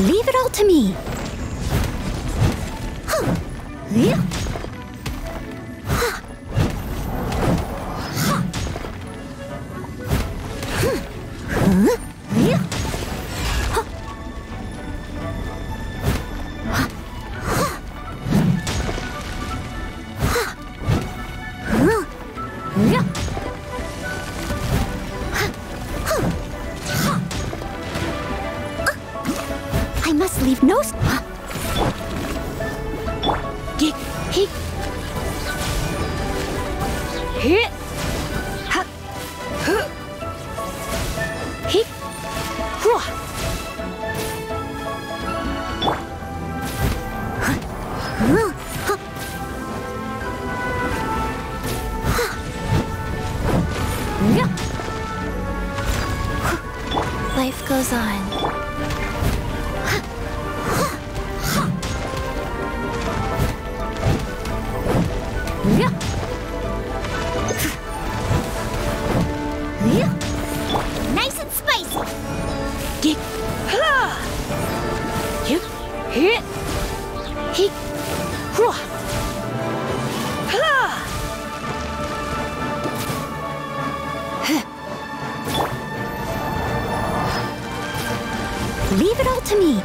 Leave it all to me. Huh. I must leave no. Huh? He- He-. Life goes on. Hit. Hua. Leave it all to me.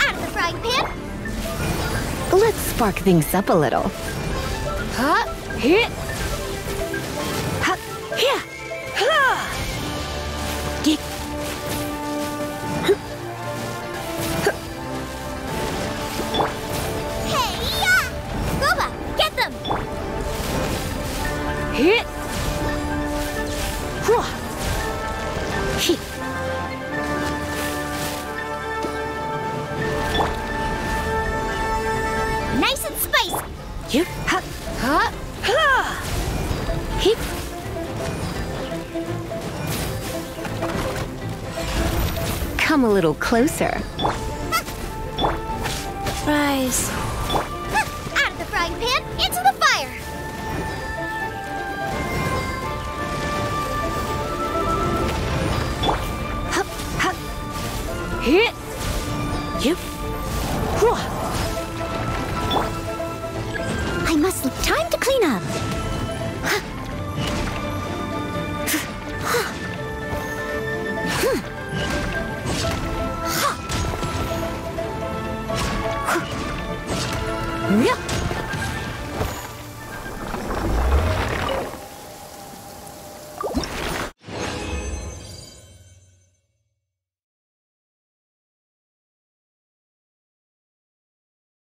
Out of the frying pan. Let's spark things up a little. Ha. Hit. Ha. Here. Ha. Get. Hey, yeah! Boba, get them! Hit. Hua. Spicy. Ha. Ha. Ha. Hit. Come a little closer. Rise. Out of the frying pan, into the fire! Hup, hup. Hit. Yep. Hua. I must time to clean up. Hmm. Yeah.